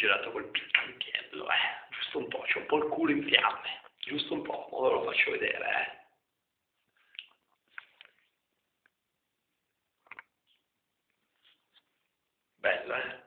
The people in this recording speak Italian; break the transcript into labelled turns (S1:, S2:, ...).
S1: girato col piccantiello, eh. Giusto un po', c'è un po' il culo in fiamme. Giusto un po', ora lo faccio vedere, eh. Bello, eh?